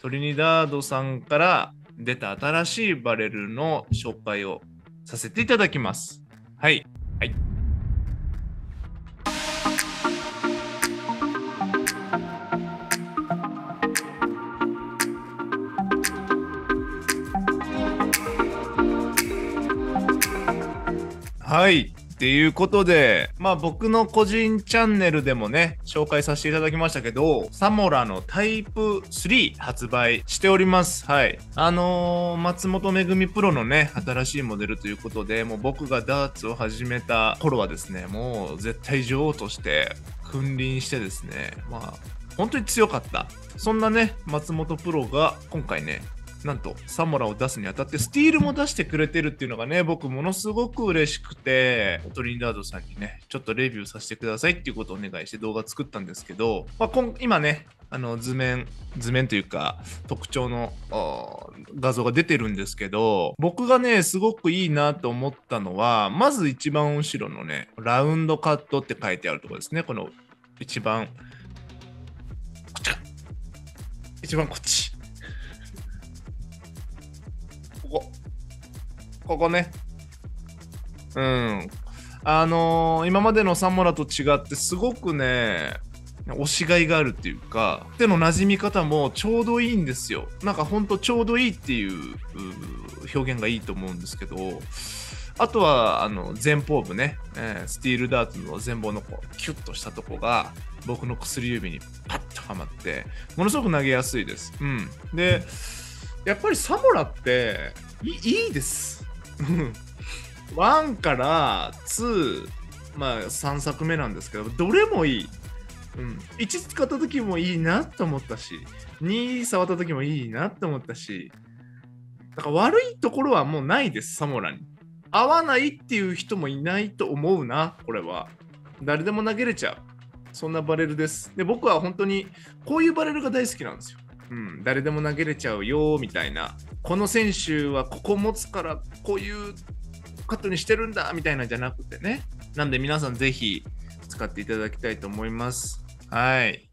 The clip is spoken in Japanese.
トリニダードさんから出た新しいバレルの紹介をさせていただきます。はい。はい。はい。っていうことで、まあ僕の個人チャンネルでもね、紹介させていただきましたけど、サモラのタイプ3発売しております。はい。あのー松本めぐみプロのね、新しいモデルということで、もう僕がダーツを始めた頃はですね、もう絶対女王として君臨してですね、まあ、本当に強かった。そんなね、松本プロが今回ね、なんとサモラを出すにあたってスティールも出してくれてるっていうのがね僕ものすごく嬉しくてトリニダードさんにねちょっとレビューさせてくださいっていうことをお願いして動画作ったんですけど、まあ、今今ねあの図面図面というか特徴の画像が出てるんですけど僕がねすごくいいなと思ったのはまず一番後ろのねラウンドカットって書いてあるところですね。この一番こっちか一番こっち。ここね。うん。あのー今までのサモラと違ってすごくね、押しがいがあるっていうか、手の馴染み方もちょうどいいんですよ。なんかほんとちょうどいいっていう表現がいいと思うんですけど、あとは、あの、前方部ね、えースティールダーツの前方のこう、キュッとしたとこが、僕の薬指にパッとはまって、ものすごく投げやすいです。うん。で、やっぱりサモラっていいです。1から2、まあ3作目なんですけど、どれもいい。うん、1使った時もいいなと思ったし、2触った時もいいなと思ったし、だから悪いところはもうないです、サモラに。合わないっていう人もいないと思うな、これは。誰でも投げれちゃう。そんなバレルです。で、僕は本当にこういうバレルが大好きなんですよ。うん、誰でも投げれちゃうよみたいな、この選手はここ持つからこういうカットにしてるんだみたいなんじゃなくてね。なんで皆さん是非使っていただきたいと思います。はい。